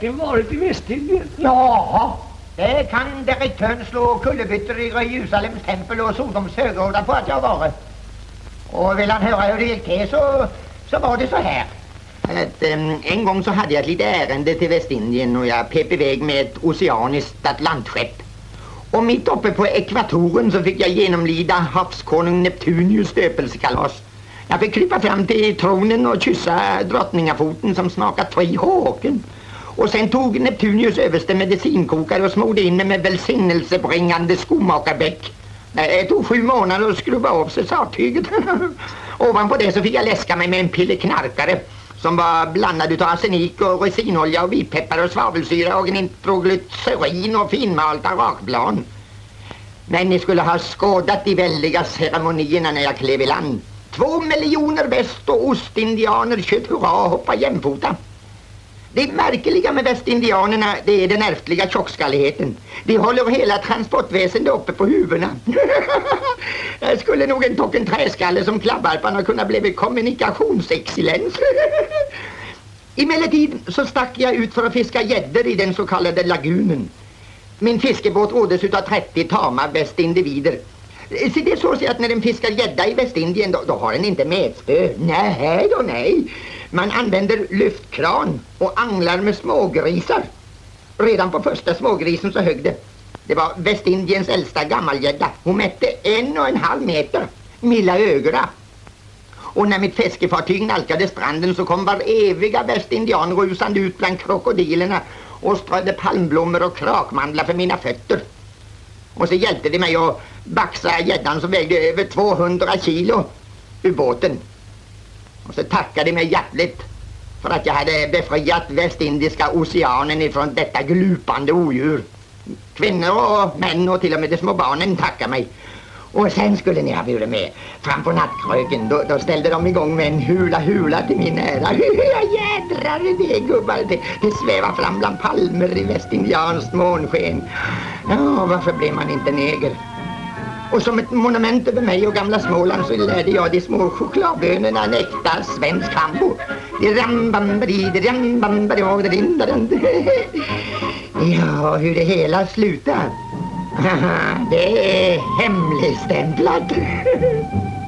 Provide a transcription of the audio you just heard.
verkligen varit i Västindien? Ja, det kan direktören slå kullerbyttor i Jerusalems tempel och Sodoms högårdar på att jag har varit. Och vill han höra hur det gick till så, så var det så här. Att, um, en gång så hade jag ett litet ärende till Västindien och jag pep iväg med ett oceaniskt atlantskepp. Och mitt uppe på ekvatoren så fick jag genomlida havskonung Neptunius stöpelsekalas. Jag fick krypa fram till tronen och kyssa drottningafoten som snakat tre håken. Och sen tog Neptunius överste medicinkokare och smorde in mig med välsignelsebringande skomakarbäck. Det tog sju månader att skruva av sig sartyget. Ovanpå det så fick jag läska mig med en pilleknarkare som var blandad utav arsenik och resinolja och vitpeppar och svavelsyra och nitroglycerin och finmalta rakblad. Men ni skulle ha skådat de väldiga ceremonierna när jag klev i land. Två miljoner väst och ostindianer kött hurra och hoppa jämfota. Det märkliga med västindianerna det är den ärftliga tjockskalligheten. De håller hela transportväsendet uppe på huvudena. Jag skulle nog en tocken träskalle som klabbarparna kunna blivit kommunikationsexcellens. Emellertid så stack jag ut för att fiska gäddor i den så kallade lagunen. Min fiskebåt rådes utav 30 tama västindivider. Så det är så att när den fiskar gädda i Västindien då, då har den inte metspö. Nej då nej. Man använder lyftkran och anglar med smågrisar. Redan på första smågrisen så högg det. Det var Västindiens äldsta gammalgädda. Hon mätte en och en halv meter. Milla ögra. Och när mitt fiskefartyg nalkade stranden så kom var eviga västindian rusande ut bland krokodilerna och strödde palmblommor och krakmandlar för mina fötter. Och så hjälpte de mig att baxa gäddan som vägde över 200 kilo ur båten. Och så tackade de mig hjärtligt för att jag hade befriat Västindiska oceanen ifrån detta glupande odjur. Kvinnor och män och till och med de små barnen tackade mig. Och sen skulle ni ha burit med fram på nattkröken. Då, då ställde de igång med en hula hula till min ära. Jädrar i det gubbar. Det, det svävar fram bland palmer i västindianskt månsken. Ja, varför blir man inte neger? Och som ett monument över mig och gamla Småland så lärde jag de små chokladbönorna en äkta svensk hambo. Ja, hur det hela slutar. Det är hemligstämplat.